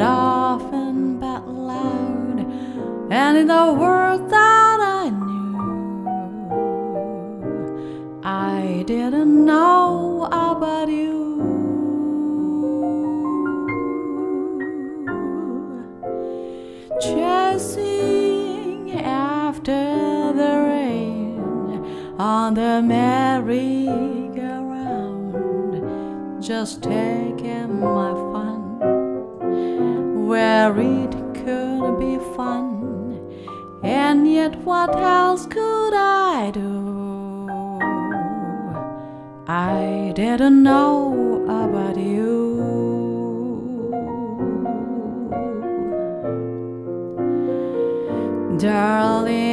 often but loud, and in the world that I knew, I didn't know about you. Chasing after the rain on the merry-go-round, just taking my where it could be fun, and yet what else could I do? I didn't know about you. Darling,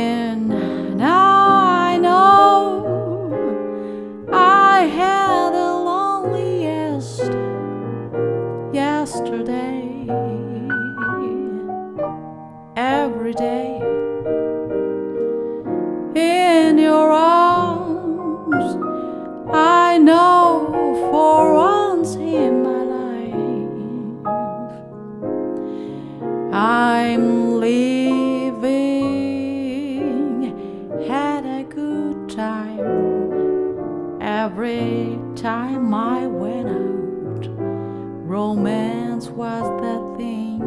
was the thing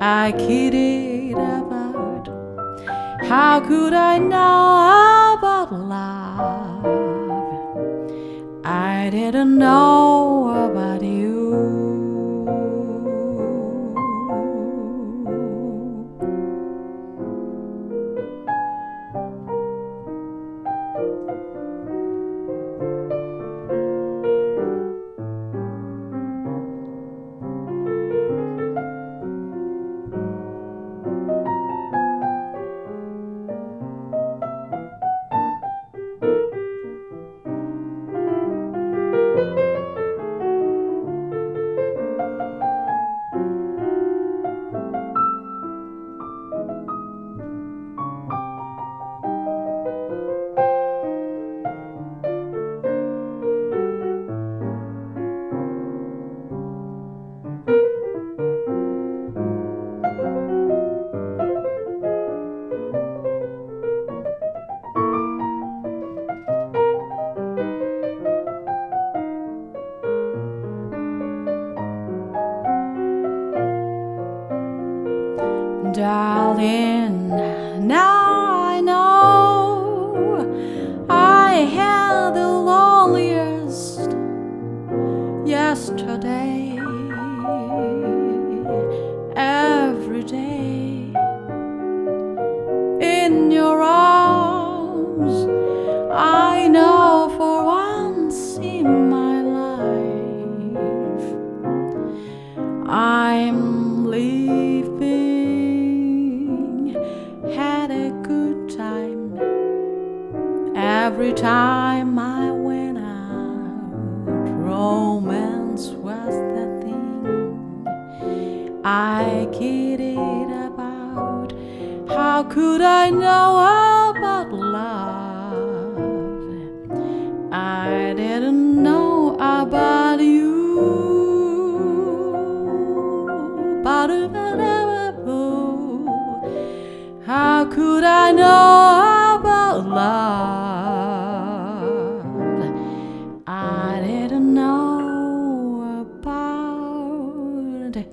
I kidded about. How could I know about love? I didn't know about you. Darling, now I know I had the loneliest yesterday. Every day in your arms, every time I went out, romance was the thing I kidded about. How could I know about love? I didn't know about you. How could I know? 对。